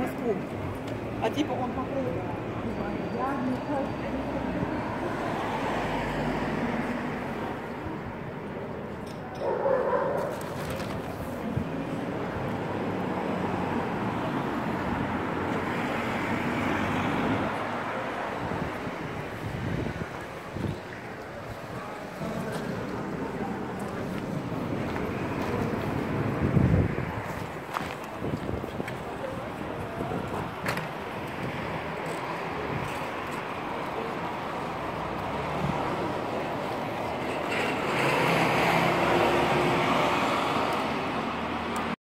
Москву, а типа он попробует.